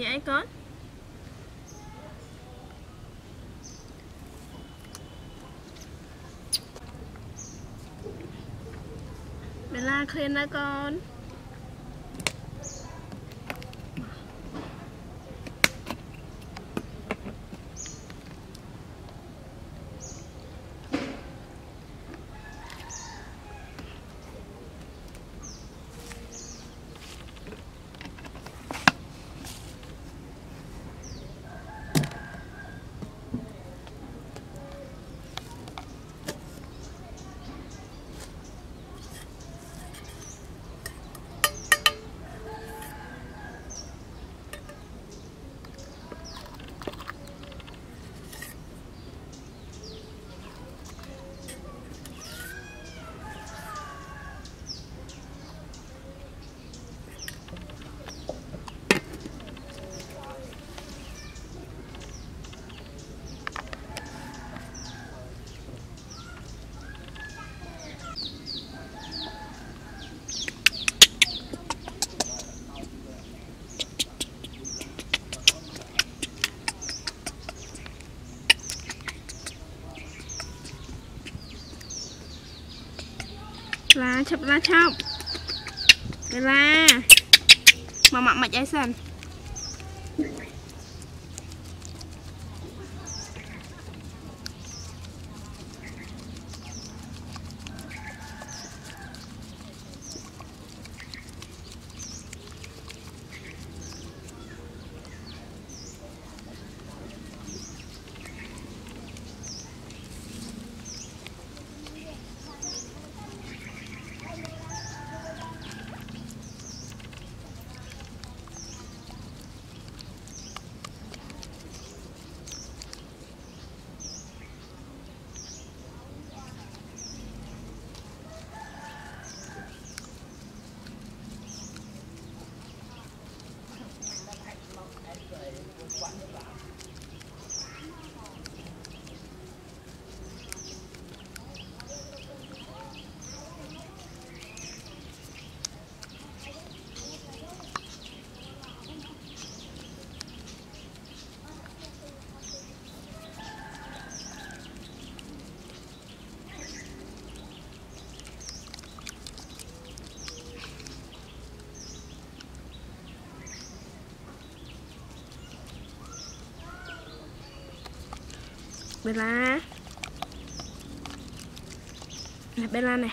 ញ៉ៃអីកូនបេឡាឃ្លានណាកូន ឡាឈប់ឡាឈប់បេឡាមកម៉ាក់មិនអីសិន បេឡានេះបេឡានេះ